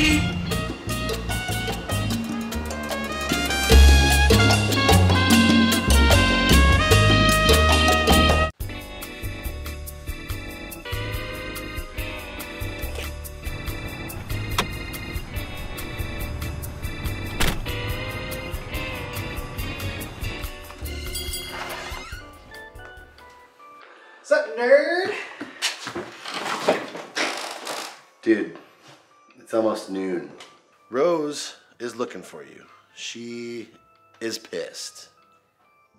What's up, nerd? Dude, it's almost noon. Rose is looking for you. She is pissed.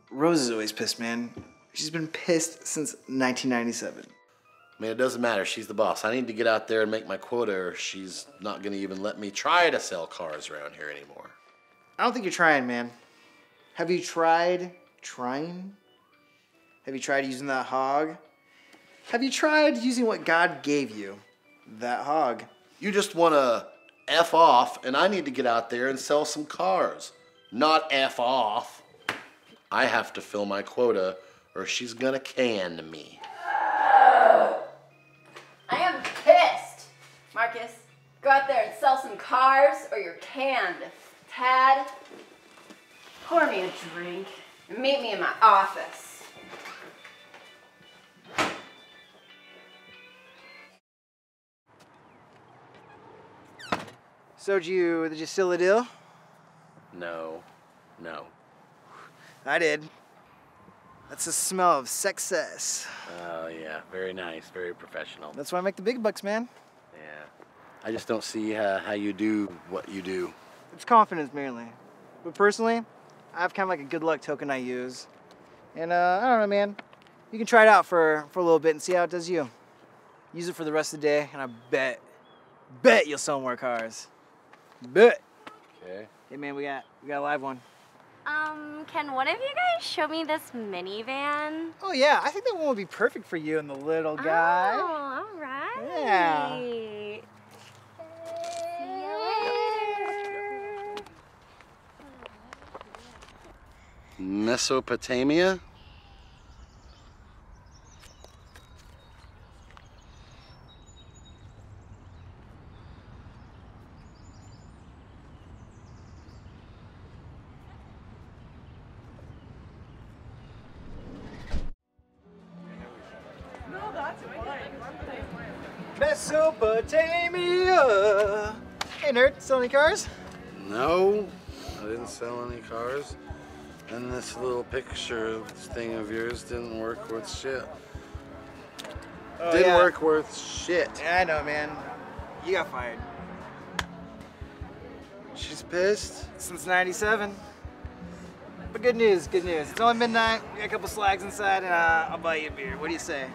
Rose is always pissed, man. She's been pissed since 1997. I mean, it doesn't matter. She's the boss. I need to get out there and make my quota, or she's not going to even let me try to sell cars around here anymore. I don't think you're trying, man. Have you tried trying? Have you tried using that hog? Have you tried using what God gave you? That hog. You just want to F off, and I need to get out there and sell some cars. Not F off. I have to fill my quota, or she's going to can me. I am pissed. Marcus, go out there and sell some cars or you're canned. Tad, pour me a drink and meet me in my office. So did you did you seal the deal? No, no. I did. That's the smell of success. Oh, yeah. Very nice. Very professional. That's why I make the big bucks, man. Yeah. I just don't see uh, how you do what you do. It's confidence mainly. But personally, I have kind of like a good luck token I use. And uh, I don't know, man. You can try it out for, for a little bit and see how it does you. Use it for the rest of the day, and I bet, bet you'll sell more cars. Bet. Okay. Hey, man, we got we got a live one. Um, can one of you guys show me this minivan? Oh yeah, I think that one would be perfect for you and the little guy. Oh, all right. Yeah. See. Mesopotamia? Mesopotamia. Hey, nerd, sell any cars? No, I didn't sell any cars. And this little picture thing of yours didn't work worth shit. Oh, didn't yeah. work worth shit. Yeah, I know, man. You got fired. She's pissed. Since 97. But good news, good news. It's only midnight, we got a couple slags inside, and uh, I'll buy you a beer. What do you say?